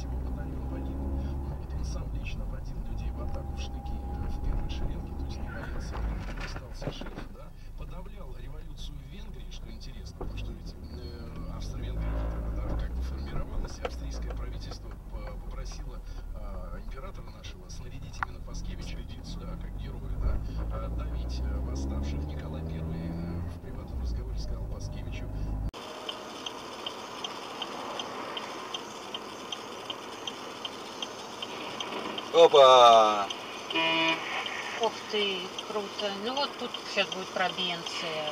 всего батальон погиб. Вот он сам лично водил людей в атаку в штыки э, в первой шеренге, то есть не боялся, остался жив, Опа! Ух ты, круто. Ну вот тут сейчас будет пробенция.